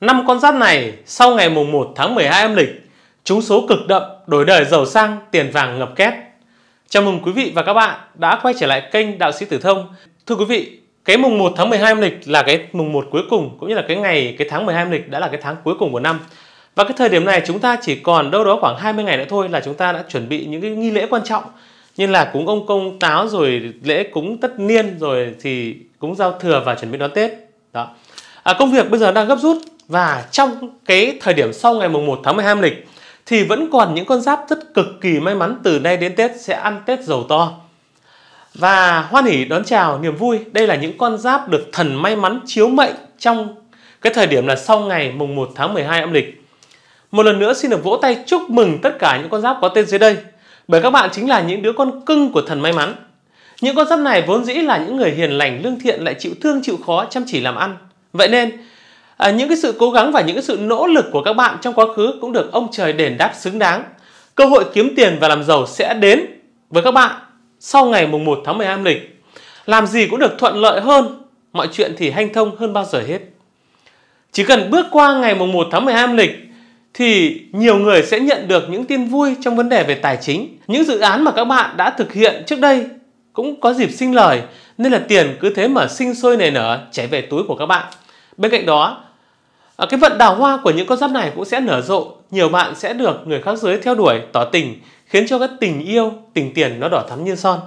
năm con giáp này sau ngày mùng 1 tháng 12 âm lịch, chúng số cực đậm, đổi đời giàu sang, tiền vàng ngập két. Chào mừng quý vị và các bạn đã quay trở lại kênh Đạo sĩ Tử Thông. Thưa quý vị, cái mùng 1 tháng 12 âm lịch là cái mùng 1 cuối cùng cũng như là cái ngày cái tháng 12 âm lịch đã là cái tháng cuối cùng của năm. Và cái thời điểm này chúng ta chỉ còn đâu đó khoảng 20 ngày nữa thôi là chúng ta đã chuẩn bị những cái nghi lễ quan trọng như là cúng ông công táo rồi lễ cúng tất niên rồi thì cúng giao thừa và chuẩn bị đón Tết. Đó. À, công việc bây giờ đang gấp rút và trong cái thời điểm sau ngày mùng 1 tháng 12 âm lịch thì vẫn còn những con giáp rất cực kỳ may mắn từ nay đến Tết sẽ ăn Tết giàu to. Và hoan hỷ đón chào niềm vui, đây là những con giáp được thần may mắn chiếu mệnh trong cái thời điểm là sau ngày mùng 1 tháng 12 âm lịch. Một lần nữa xin được vỗ tay chúc mừng tất cả những con giáp có tên dưới đây. Bởi các bạn chính là những đứa con cưng của thần may mắn. Những con giáp này vốn dĩ là những người hiền lành, lương thiện lại chịu thương chịu khó, chăm chỉ làm ăn. Vậy nên à, những cái sự cố gắng và những cái sự nỗ lực của các bạn trong quá khứ cũng được ông trời đền đáp xứng đáng. Cơ hội kiếm tiền và làm giàu sẽ đến với các bạn sau ngày mùng 1 tháng 12 âm lịch. Làm gì cũng được thuận lợi hơn, mọi chuyện thì hanh thông hơn bao giờ hết. Chỉ cần bước qua ngày mùng 1 tháng 12 âm lịch thì nhiều người sẽ nhận được những tin vui trong vấn đề về tài chính. Những dự án mà các bạn đã thực hiện trước đây cũng có dịp sinh lời nên là tiền cứ thế mà sinh sôi nảy nở chảy về túi của các bạn. Bên cạnh đó, à, cái vận đào hoa của những con giáp này cũng sẽ nở rộ. Nhiều bạn sẽ được người khác giới theo đuổi, tỏ tình, khiến cho cái tình yêu, tình tiền nó đỏ thắm như son.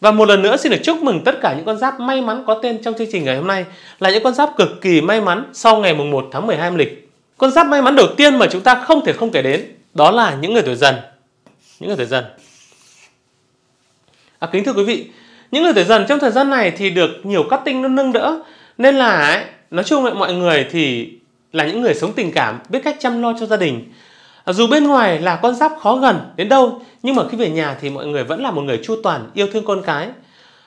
Và một lần nữa xin được chúc mừng tất cả những con giáp may mắn có tên trong chương trình ngày hôm nay là những con giáp cực kỳ may mắn sau ngày mùng 1 tháng 12 âm lịch. Con giáp may mắn đầu tiên mà chúng ta không thể không kể đến đó là những người tuổi dần. Những người tuổi dần. À, kính thưa quý vị, những người tuổi dần trong thời gian này thì được nhiều cắt tinh nó nâng đỡ nên là nói chung là mọi người thì là những người sống tình cảm biết cách chăm lo cho gia đình. À, dù bên ngoài là con giáp khó gần đến đâu nhưng mà khi về nhà thì mọi người vẫn là một người chu toàn yêu thương con cái.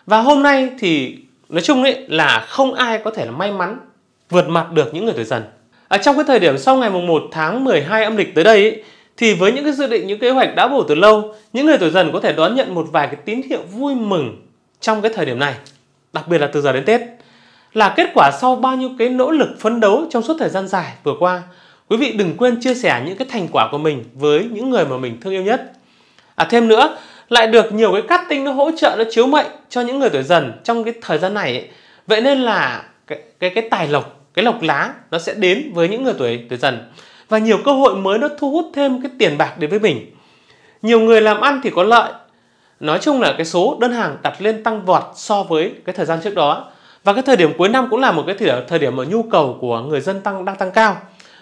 Và hôm nay thì nói chung ấy là không ai có thể là may mắn vượt mặt được những người tuổi dần. À, trong cái thời điểm sau ngày mùng 1 tháng 12 âm lịch tới đây ấy, thì với những cái dự định những kế hoạch đã bổ từ lâu những người tuổi dần có thể đón nhận một vài cái tín hiệu vui mừng trong cái thời điểm này đặc biệt là từ giờ đến Tết là kết quả sau bao nhiêu cái nỗ lực phấn đấu trong suốt thời gian dài vừa qua. Quý vị đừng quên chia sẻ những cái thành quả của mình với những người mà mình thương yêu nhất. À thêm nữa, lại được nhiều cái cắt tinh nó hỗ trợ nó chiếu mệnh cho những người tuổi dần trong cái thời gian này ấy. Vậy nên là cái cái cái tài lộc, cái lộc lá nó sẽ đến với những người tuổi tuổi dần và nhiều cơ hội mới nó thu hút thêm cái tiền bạc đến với mình. Nhiều người làm ăn thì có lợi. Nói chung là cái số đơn hàng đặt lên tăng vọt so với cái thời gian trước đó và cái thời điểm cuối năm cũng là một cái thời điểm, thời điểm mà nhu cầu của người dân tăng đang tăng cao.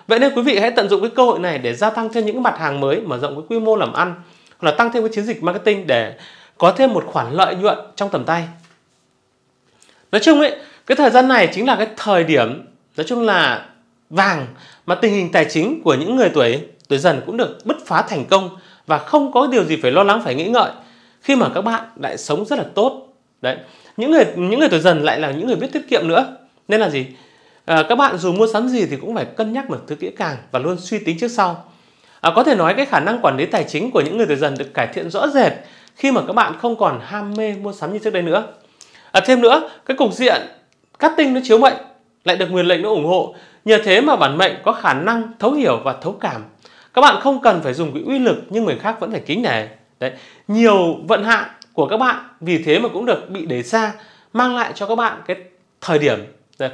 Vậy nên quý vị hãy tận dụng cái cơ hội này để gia tăng thêm những mặt hàng mới, mở rộng cái quy mô làm ăn, hoặc là tăng thêm cái chiến dịch marketing để có thêm một khoản lợi nhuận trong tầm tay. Nói chung ấy, cái thời gian này chính là cái thời điểm nói chung là vàng mà tình hình tài chính của những người tuổi tuổi dần cũng được bứt phá thành công và không có điều gì phải lo lắng phải nghĩ ngợi khi mà các bạn lại sống rất là tốt. Đấy những người những người tuổi dần lại là những người biết tiết kiệm nữa. Nên là gì? À, các bạn dù mua sắm gì thì cũng phải cân nhắc một thứ kỹ càng và luôn suy tính trước sau. À, có thể nói cái khả năng quản lý tài chính của những người tuổi dần được cải thiện rõ rệt khi mà các bạn không còn ham mê mua sắm như trước đây nữa. À, thêm nữa cái cục diện cắt tinh nó chiếu mệnh lại được nguyên lệnh nó ủng hộ. Nhờ thế mà bản mệnh có khả năng thấu hiểu và thấu cảm. Các bạn không cần phải dùng cái uy lực nhưng người khác vẫn phải kính nể. Đấy nhiều vận hạn của các bạn. Vì thế mà cũng được bị để xa mang lại cho các bạn cái thời điểm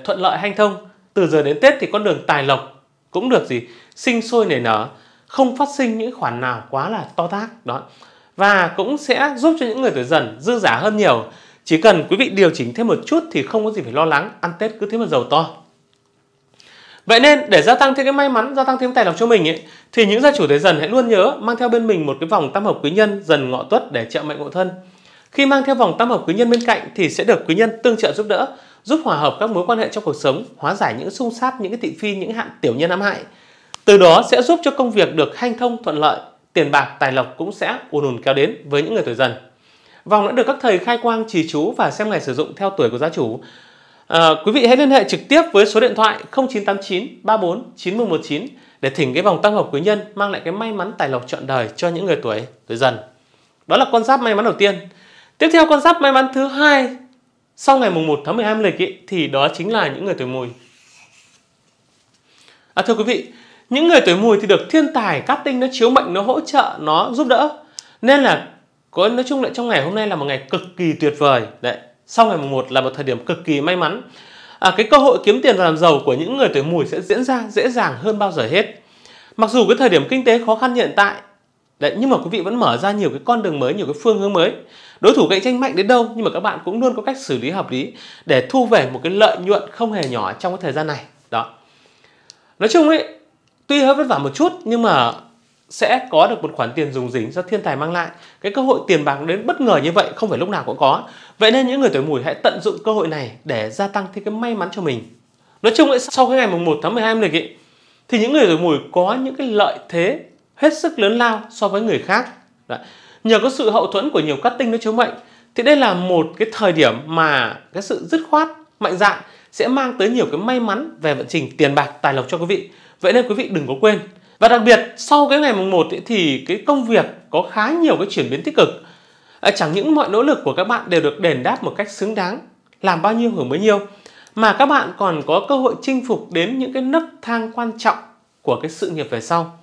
thuận lợi hanh thông. Từ giờ đến Tết thì con đường tài lộc cũng được gì sinh sôi nảy nở không phát sinh những khoản nào quá là to tác đó. Và cũng sẽ giúp cho những người tuổi dần dư giả hơn nhiều. Chỉ cần quý vị điều chỉnh thêm một chút thì không có gì phải lo lắng ăn Tết cứ thế mà giàu to. Vậy nên để gia tăng thêm cái may mắn, gia tăng thêm tài lộc cho mình ấy, thì những gia chủ tuổi dần hãy luôn nhớ mang theo bên mình một cái vòng tam hợp quý nhân dần ngọ tuất để trợ mệnh ngộ thân. Khi mang theo vòng tam hợp quý nhân bên cạnh thì sẽ được quý nhân tương trợ giúp đỡ, giúp hòa hợp các mối quan hệ trong cuộc sống, hóa giải những xung sát, những cái thị phi, những hạn tiểu nhân ám hại. Từ đó sẽ giúp cho công việc được hanh thông thuận lợi, tiền bạc, tài lộc cũng sẽ ùn ùn kéo đến với những người tuổi dần. Vòng đã được các thầy khai quang trì chú và xem ngày sử dụng theo tuổi của gia chủ À, quý vị hãy liên hệ trực tiếp với số điện thoại 0989 34 9119 để thỉnh cái vòng tăng hợp quý nhân mang lại cái may mắn tài lộc trọn đời cho những người tuổi tuổi dần. Đó là con giáp may mắn đầu tiên. Tiếp theo con giáp may mắn thứ hai. Sau ngày mùng 1 tháng 12 âm lịch ý, thì đó chính là những người tuổi mùi. À, thưa quý vị, những người tuổi mùi thì được thiên tài cát tinh nó chiếu mệnh nó hỗ trợ nó giúp đỡ. Nên là có nói chung lại trong ngày hôm nay là một ngày cực kỳ tuyệt vời. Đấy sau ngày mùng 1 là một thời điểm cực kỳ may mắn. À, cái cơ hội kiếm tiền và làm giàu của những người tuổi mùi sẽ diễn ra dễ dàng hơn bao giờ hết. Mặc dù cái thời điểm kinh tế khó khăn hiện tại đấy nhưng mà quý vị vẫn mở ra nhiều cái con đường mới nhiều cái phương hướng mới đối thủ cạnh tranh mạnh đến đâu nhưng mà các bạn cũng luôn có cách xử lý hợp lý để thu về một cái lợi nhuận không hề nhỏ trong cái thời gian này đó nói chung ấy tuy hơi vất vả một chút nhưng mà sẽ có được một khoản tiền dùng dính do thiên tài mang lại. Cái cơ hội tiền bạc đến bất ngờ như vậy không phải lúc nào cũng có. Vậy nên những người tuổi mùi hãy tận dụng cơ hội này để gia tăng thêm cái may mắn cho mình. Nói chung ấy, sau cái ngày mùng 1 tháng 12 âm lịch ấy, thì những người tuổi mùi có những cái lợi thế hết sức lớn lao so với người khác. Đấy. Nhờ có sự hậu thuẫn của nhiều cát tinh nó chiếu mệnh thì đây là một cái thời điểm mà cái sự dứt khoát, mạnh dạn sẽ mang tới nhiều cái may mắn về vận trình tiền bạc, tài lộc cho quý vị. Vậy nên quý vị đừng có quên và đặc biệt sau cái ngày mùng 1 ấy, thì cái công việc có khá nhiều cái chuyển biến tích cực. À, chẳng những mọi nỗ lực của các bạn đều được đền đáp một cách xứng đáng, làm bao nhiêu hưởng bấy nhiêu, mà các bạn còn có cơ hội chinh phục đến những cái nấc thang quan trọng của cái sự nghiệp về sau.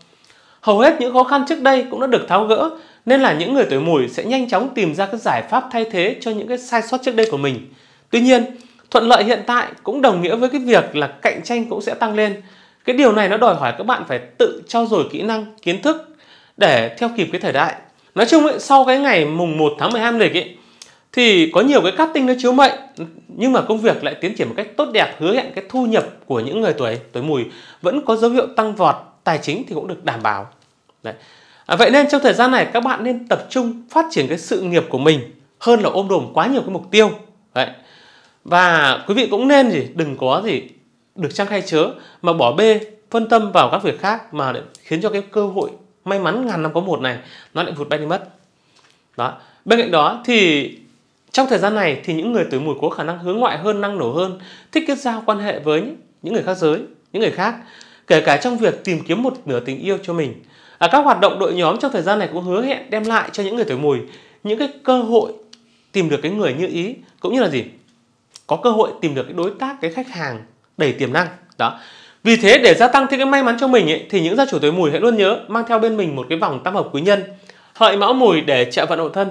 Hầu hết những khó khăn trước đây cũng đã được tháo gỡ, nên là những người tuổi mùi sẽ nhanh chóng tìm ra các giải pháp thay thế cho những cái sai sót trước đây của mình. Tuy nhiên, thuận lợi hiện tại cũng đồng nghĩa với cái việc là cạnh tranh cũng sẽ tăng lên. Cái điều này nó đòi hỏi các bạn phải tự trau dồi kỹ năng kiến thức để theo kịp cái thời đại. Nói chung ấy, sau cái ngày mùng 1 tháng 12 âm lịch ấy, thì có nhiều cái cắt tinh nó chiếu mệnh nhưng mà công việc lại tiến triển một cách tốt đẹp hứa hẹn cái thu nhập của những người tuổi tuổi mùi vẫn có dấu hiệu tăng vọt tài chính thì cũng được đảm bảo. Đấy. À, vậy nên trong thời gian này các bạn nên tập trung phát triển cái sự nghiệp của mình hơn là ôm đồm quá nhiều cái mục tiêu. Đấy. và quý vị cũng nên gì đừng có gì được trang khai chớ mà bỏ bê phân tâm vào các việc khác mà lại khiến cho cái cơ hội may mắn ngàn năm có một này nó lại vụt bay đi mất. Đó. Bên cạnh đó thì trong thời gian này thì những người tuổi mùi có khả năng hướng ngoại hơn năng nổ hơn thích kết giao quan hệ với những người khác giới những người khác kể cả trong việc tìm kiếm một nửa tình yêu cho mình. À, các hoạt động đội nhóm trong thời gian này cũng hứa hẹn đem lại cho những người tuổi mùi những cái cơ hội tìm được cái người như ý cũng như là gì? Có cơ hội tìm được cái đối tác cái khách hàng đầy tiềm năng. Đó. Vì thế để gia tăng thêm cái may mắn cho mình ấy, thì những gia chủ tuổi mùi hãy luôn nhớ mang theo bên mình một cái vòng tam hợp quý nhân hợi mão mùi để trợ vận hộ thân.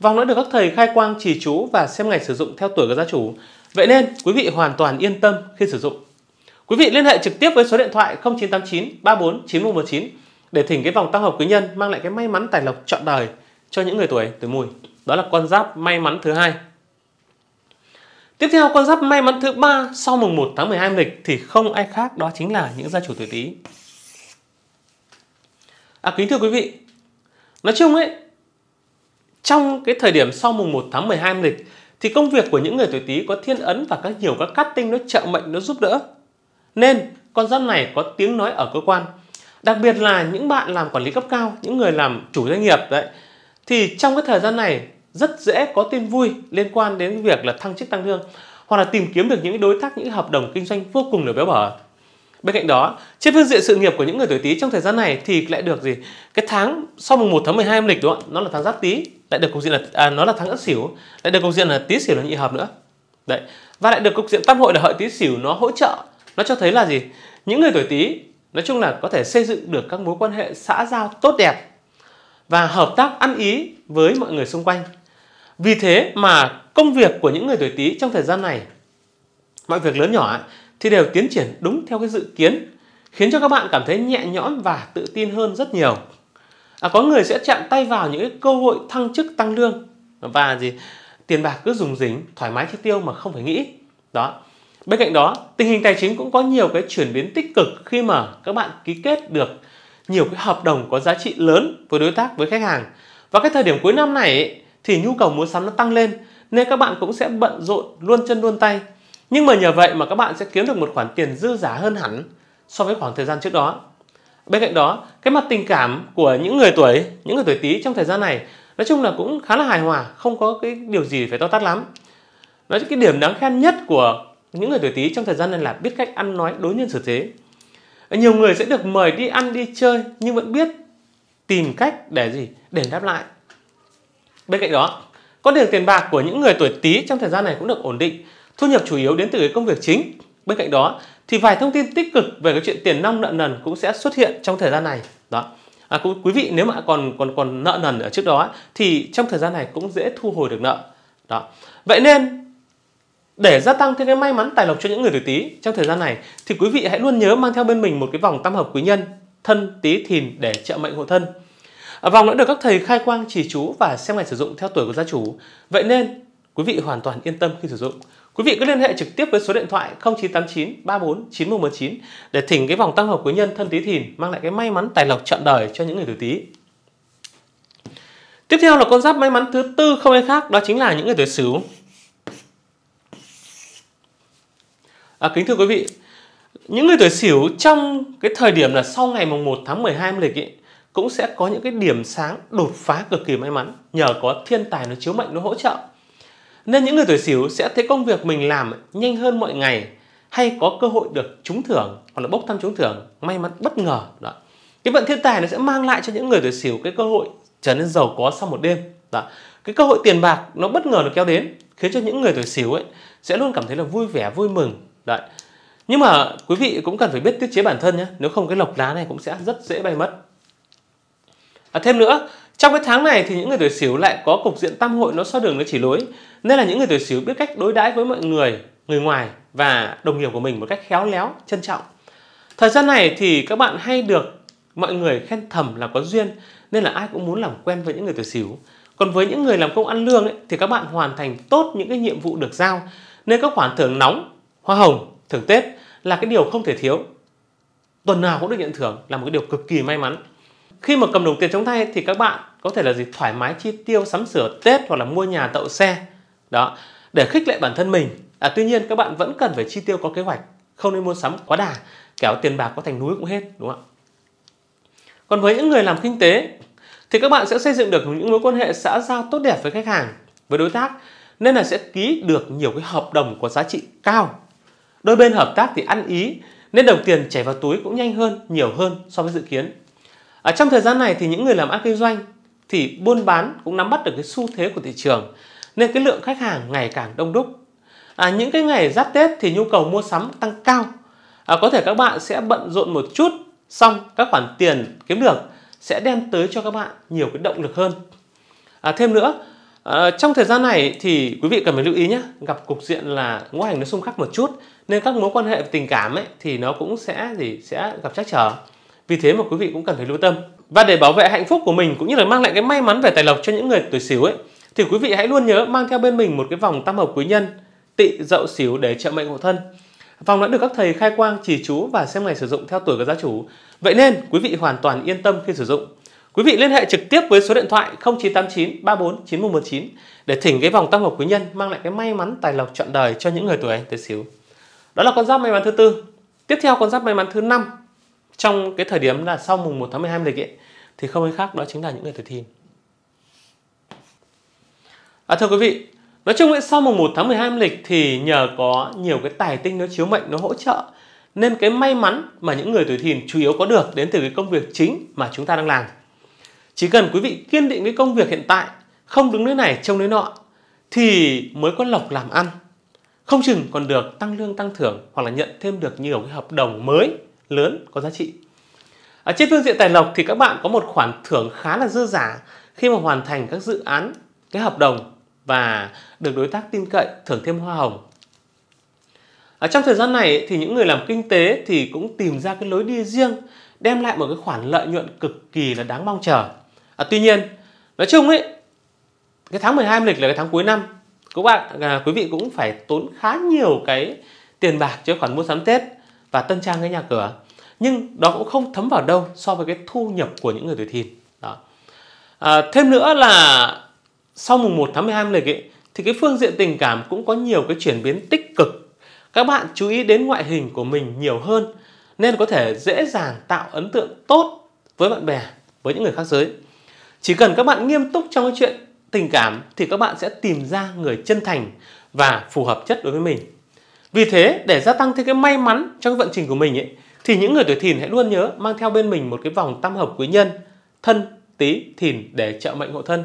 Vòng đã được các thầy khai quang trì chú và xem ngày sử dụng theo tuổi của gia chủ. Vậy nên quý vị hoàn toàn yên tâm khi sử dụng quý vị liên hệ trực tiếp với số điện thoại 0989 34 9119 để thỉnh cái vòng tăng hợp quý nhân mang lại cái may mắn tài lộc trọn đời cho những người tuổi tuổi mùi đó là con giáp may mắn thứ hai Tiếp theo con giáp may mắn thứ ba sau mùng 1 tháng 12 âm lịch thì không ai khác đó chính là những gia chủ tuổi Tý. À kính thưa quý vị, nói chung ấy trong cái thời điểm sau mùng 1 tháng 12 âm lịch thì công việc của những người tuổi Tý có thiên ấn và các nhiều các cát tinh nó trợ mệnh nó giúp đỡ. Nên con giáp này có tiếng nói ở cơ quan. Đặc biệt là những bạn làm quản lý cấp cao, những người làm chủ doanh nghiệp đấy thì trong cái thời gian này rất dễ có tin vui liên quan đến việc là thăng chức tăng lương hoặc là tìm kiếm được những đối tác những hợp đồng kinh doanh vô cùng là béo bở. Bên cạnh đó trên phương diện sự nghiệp của những người tuổi tý trong thời gian này thì lại được gì? Cái tháng sau mùng 1 tháng 12 âm lịch đúng không nó là tháng giáp tý lại được cục diện là à, nó là tháng ất sửu lại được cục diện là tý sửu là nhị hợp nữa. Đấy và lại được cục diện tam hội là hợi tý sửu nó hỗ trợ nó cho thấy là gì những người tuổi tý nói chung là có thể xây dựng được các mối quan hệ xã giao tốt đẹp và hợp tác ăn ý với mọi người xung quanh vì thế mà công việc của những người tuổi Tý trong thời gian này mọi việc lớn nhỏ thì đều tiến triển đúng theo cái dự kiến khiến cho các bạn cảm thấy nhẹ nhõm và tự tin hơn rất nhiều. À, có người sẽ chạm tay vào những cái cơ hội thăng chức tăng lương và gì tiền bạc cứ dùng dính thoải mái chi tiêu mà không phải nghĩ. Đó. Bên cạnh đó, tình hình tài chính cũng có nhiều cái chuyển biến tích cực khi mà các bạn ký kết được nhiều cái hợp đồng có giá trị lớn với đối tác với khách hàng. Và cái thời điểm cuối năm này ấy, thì nhu cầu mua sắm nó tăng lên nên các bạn cũng sẽ bận rộn luôn chân luôn tay. Nhưng mà nhờ vậy mà các bạn sẽ kiếm được một khoản tiền dư giả hơn hẳn so với khoảng thời gian trước đó. Bên cạnh đó, cái mặt tình cảm của những người tuổi, những người tuổi Tý trong thời gian này nói chung là cũng khá là hài hòa, không có cái điều gì phải to tát lắm. Nói cái điểm đáng khen nhất của những người tuổi Tý trong thời gian này là biết cách ăn nói đối nhân xử thế. Nhiều người sẽ được mời đi ăn đi chơi nhưng vẫn biết tìm cách để gì? Để đáp lại. Bên cạnh đó, con đường tiền bạc của những người tuổi Tý trong thời gian này cũng được ổn định, thu nhập chủ yếu đến từ cái công việc chính. bên cạnh đó thì vài thông tin tích cực về cái chuyện tiền nong nợ nần cũng sẽ xuất hiện trong thời gian này đó à, quý vị nếu mà còn còn còn nợ nần ở trước đó thì trong thời gian này cũng dễ thu hồi được nợ đó vậy nên để gia tăng thêm cái may mắn tài lộc cho những người tuổi Tý trong thời gian này thì quý vị hãy luôn nhớ mang theo bên mình một cái vòng tam hợp quý nhân thân Tý Thìn để trợ mệnh hộ thân. À, vòng đã được các thầy khai quang chỉ chú và xem ngày sử dụng theo tuổi của gia chủ. Vậy nên quý vị hoàn toàn yên tâm khi sử dụng. Quý vị cứ liên hệ trực tiếp với số điện thoại 0989 34 9119 để thỉnh cái vòng tam hợp quý nhân thân Tý Thìn mang lại cái may mắn tài lộc trọn đời cho những người tuổi Tý. Tiếp theo là con giáp may mắn thứ tư không ai khác đó chính là những người tuổi Sửu. À, kính thưa quý vị, những người tuổi Sửu trong cái thời điểm là sau ngày mùng 1 tháng 12 âm lịch ấy, cũng sẽ có những cái điểm sáng đột phá cực kỳ may mắn nhờ có thiên tài nó chiếu mệnh nó hỗ trợ. Nên những người tuổi Sửu sẽ thấy công việc mình làm nhanh hơn mọi ngày hay có cơ hội được trúng thưởng hoặc là bốc thăm trúng thưởng may mắn bất ngờ đó. Cái vận thiên tài nó sẽ mang lại cho những người tuổi Sửu cái cơ hội trở nên giàu có sau một đêm. Đó. Cái cơ hội tiền bạc nó bất ngờ nó kéo đến khiến cho những người tuổi Sửu ấy sẽ luôn cảm thấy là vui vẻ vui mừng Đấy. Nhưng mà quý vị cũng cần phải biết tiết chế bản thân nhé. Nếu không cái lộc lá này cũng sẽ rất dễ bay mất. À, thêm nữa, trong cái tháng này thì những người tuổi Sửu lại có cục diện tam hội nó so đường nó chỉ lối. Nên là những người tuổi Sửu biết cách đối đãi với mọi người, người ngoài và đồng nghiệp của mình một cách khéo léo, trân trọng. Thời gian này thì các bạn hay được mọi người khen thầm là có duyên nên là ai cũng muốn làm quen với những người tuổi Sửu. Còn với những người làm công ăn lương ấy, thì các bạn hoàn thành tốt những cái nhiệm vụ được giao nên các khoản thưởng nóng hoa hồng, thưởng Tết là cái điều không thể thiếu. Tuần nào cũng được nhận thưởng là một cái điều cực kỳ may mắn. Khi mà cầm đồng tiền trong tay thì các bạn có thể là gì thoải mái chi tiêu sắm sửa Tết hoặc là mua nhà tậu xe. Đó, để khích lệ bản thân mình. À, tuy nhiên các bạn vẫn cần phải chi tiêu có kế hoạch, không nên mua sắm quá đà, kéo tiền bạc có thành núi cũng hết, đúng không ạ? Còn với những người làm kinh tế thì các bạn sẽ xây dựng được những mối quan hệ xã giao tốt đẹp với khách hàng, với đối tác nên là sẽ ký được nhiều cái hợp đồng có giá trị cao Đôi bên hợp tác thì ăn ý nên đồng tiền chảy vào túi cũng nhanh hơn, nhiều hơn so với dự kiến. Ở trong thời gian này thì những người làm ăn kinh doanh thì buôn bán cũng nắm bắt được cái xu thế của thị trường nên cái lượng khách hàng ngày càng đông đúc. À, những cái ngày giáp Tết thì nhu cầu mua sắm tăng cao. À, có thể các bạn sẽ bận rộn một chút xong các khoản tiền kiếm được sẽ đem tới cho các bạn nhiều cái động lực hơn. À, thêm nữa À, trong thời gian này thì quý vị cần phải lưu ý nhé gặp cục diện là ngũ hành nó xung khắc một chút nên các mối quan hệ tình cảm ấy thì nó cũng sẽ gì sẽ gặp trắc trở. Vì thế mà quý vị cũng cần phải lưu tâm. Và để bảo vệ hạnh phúc của mình cũng như là mang lại cái may mắn về tài lộc cho những người tuổi xỉu ấy thì quý vị hãy luôn nhớ mang theo bên mình một cái vòng tam hợp quý nhân tị dậu xỉu để trợ mệnh hộ thân. Vòng đã được các thầy khai quang chỉ chú và xem ngày sử dụng theo tuổi của gia chủ. Vậy nên quý vị hoàn toàn yên tâm khi sử dụng. Quý vị liên hệ trực tiếp với số điện thoại 0989 34 9119 để thỉnh cái vòng tam hợp quý nhân mang lại cái may mắn tài lộc trọn đời cho những người tuổi tuổi xíu. Đó là con giáp may mắn thứ tư. Tiếp theo con giáp may mắn thứ năm trong cái thời điểm là sau mùng 1 tháng 12 lịch ấy, thì không ai khác đó chính là những người tuổi thìn. À, thưa quý vị, nói chung ấy, sau mùng 1 tháng 12 âm lịch thì nhờ có nhiều cái tài tinh nó chiếu mệnh nó hỗ trợ nên cái may mắn mà những người tuổi thìn chủ yếu có được đến từ cái công việc chính mà chúng ta đang làm. Chỉ cần quý vị kiên định với công việc hiện tại, không đứng nơi này trông nơi nọ, thì mới có lộc làm ăn. Không chừng còn được tăng lương tăng thưởng hoặc là nhận thêm được nhiều cái hợp đồng mới lớn có giá trị. Ở trên phương diện tài lộc thì các bạn có một khoản thưởng khá là dư giả khi mà hoàn thành các dự án, cái hợp đồng và được đối tác tin cậy thưởng thêm hoa hồng. Ở trong thời gian này thì những người làm kinh tế thì cũng tìm ra cái lối đi riêng đem lại một cái khoản lợi nhuận cực kỳ là đáng mong chờ. À, tuy nhiên, nói chung ấy, cái tháng 12 âm lịch là cái tháng cuối năm. Các bạn, à, quý vị cũng phải tốn khá nhiều cái tiền bạc cho khoản mua sắm Tết và tân trang cái nhà cửa. Nhưng đó cũng không thấm vào đâu so với cái thu nhập của những người tuổi thìn. Đó. À, thêm nữa là sau mùng 1 tháng 12 âm lịch ấy, thì cái phương diện tình cảm cũng có nhiều cái chuyển biến tích cực. Các bạn chú ý đến ngoại hình của mình nhiều hơn nên có thể dễ dàng tạo ấn tượng tốt với bạn bè, với những người khác giới. Chỉ cần các bạn nghiêm túc trong cái chuyện tình cảm thì các bạn sẽ tìm ra người chân thành và phù hợp chất đối với mình. Vì thế, để gia tăng thêm cái may mắn trong cái vận trình của mình ấy, thì những người tuổi thìn hãy luôn nhớ mang theo bên mình một cái vòng tam hợp quý nhân thân tí thìn để trợ mệnh hộ thân.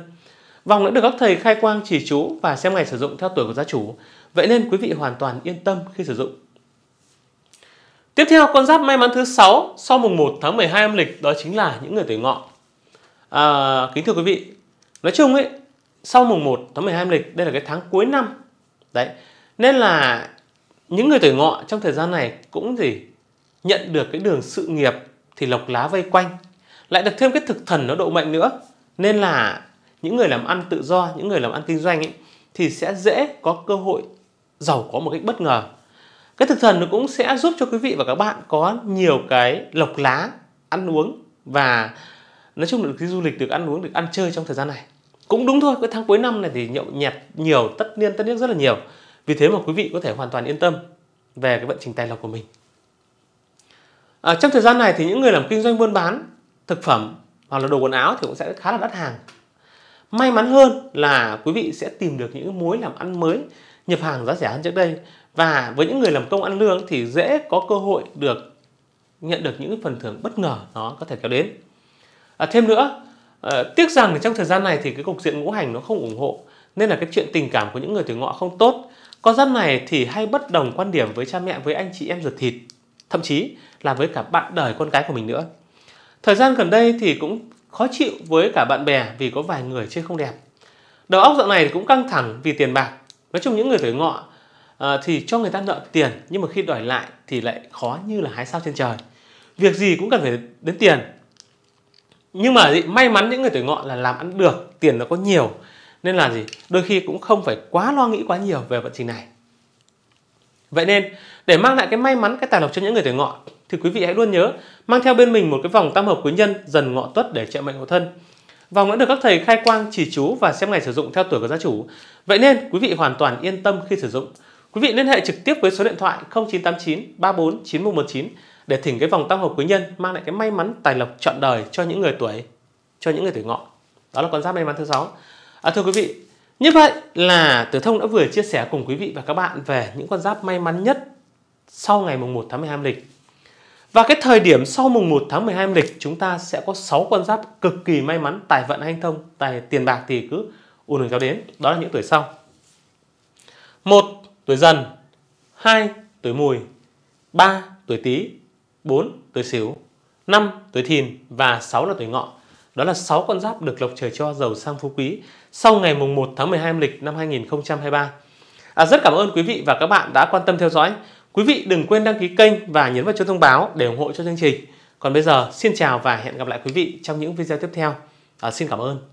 Vòng đã được các thầy khai quang chỉ chú và xem ngày sử dụng theo tuổi của gia chủ. Vậy nên quý vị hoàn toàn yên tâm khi sử dụng. Tiếp theo con giáp may mắn thứ 6 sau mùng 1 tháng 12 âm lịch đó chính là những người tuổi ngọ. À, kính thưa quý vị, nói chung ấy sau mùng 1 tháng 12 âm lịch đây là cái tháng cuối năm. Đấy. Nên là những người tuổi ngọ trong thời gian này cũng gì? Nhận được cái đường sự nghiệp thì lộc lá vây quanh. Lại được thêm cái thực thần nó độ mệnh nữa. Nên là những người làm ăn tự do những người làm ăn kinh doanh ấy, thì sẽ dễ có cơ hội giàu có một cách bất ngờ. Cái thực thần nó cũng sẽ giúp cho quý vị và các bạn có nhiều cái lộc lá ăn uống và nói chung là được đi du lịch được ăn uống được ăn chơi trong thời gian này. Cũng đúng thôi cái tháng cuối năm này thì nhậu nhẹt nhiều tất niên tất niên rất là nhiều. Vì thế mà quý vị có thể hoàn toàn yên tâm về cái vận trình tài lộc của mình. À, trong thời gian này thì những người làm kinh doanh buôn bán thực phẩm hoặc là đồ quần áo thì cũng sẽ khá là đắt hàng. May mắn hơn là quý vị sẽ tìm được những mối làm ăn mới nhập hàng giá rẻ hơn trước đây. Và với những người làm công ăn lương thì dễ có cơ hội được nhận được những phần thưởng bất ngờ nó có thể kéo đến à, thêm nữa à, tiếc rằng trong thời gian này thì cái cục diện ngũ hành nó không ủng hộ nên là cái chuyện tình cảm của những người tuổi ngọ không tốt. Con giáp này thì hay bất đồng quan điểm với cha mẹ với anh chị em ruột thịt thậm chí là với cả bạn đời con cái của mình nữa. Thời gian gần đây thì cũng khó chịu với cả bạn bè vì có vài người chơi không đẹp. Đầu óc dạo này cũng căng thẳng vì tiền bạc. Nói chung những người tuổi ngọ à, thì cho người ta nợ tiền nhưng mà khi đòi lại thì lại khó như là hái sao trên trời. Việc gì cũng cần phải đến tiền nhưng mà may mắn những người tuổi ngọ là làm ăn được, tiền nó có nhiều. Nên là gì, đôi khi cũng không phải quá lo nghĩ quá nhiều về vận trình này. Vậy nên, để mang lại cái may mắn, cái tài lộc cho những người tuổi ngọ, thì quý vị hãy luôn nhớ, mang theo bên mình một cái vòng tam hợp quý nhân dần ngọ tuất để trợ mệnh hộ thân. Vòng đã được các thầy khai quang chỉ chú và xem ngày sử dụng theo tuổi của gia chủ. Vậy nên, quý vị hoàn toàn yên tâm khi sử dụng. Quý vị liên hệ trực tiếp với số điện thoại 0989 34 9119 để thỉnh cái vòng tam hợp quý nhân mang lại cái may mắn tài lộc trọn đời cho những người tuổi cho những người tuổi ngọ đó là con giáp may mắn thứ sáu à, thưa quý vị như vậy là Tử Thông đã vừa chia sẻ cùng quý vị và các bạn về những con giáp may mắn nhất sau ngày mùng 1 tháng 12 âm lịch. Và cái thời điểm sau mùng 1 tháng 12 âm lịch chúng ta sẽ có 6 con giáp cực kỳ may mắn tài vận hanh thông, tài tiền bạc thì cứ ùn ùn kéo đến. Đó là những tuổi sau. một Tuổi dần 2. Tuổi mùi 3. Tuổi tý 4. Tuổi sửu 5. Tuổi thìn và 6 là tuổi ngọ. Đó là 6 con giáp được lộc trời cho giàu sang phú quý sau ngày mùng 1 tháng 12 âm lịch năm 2023. À, rất cảm ơn quý vị và các bạn đã quan tâm theo dõi. Quý vị đừng quên đăng ký kênh và nhấn vào chuông thông báo để ủng hộ cho chương trình. Còn bây giờ, xin chào và hẹn gặp lại quý vị trong những video tiếp theo. À, xin cảm ơn.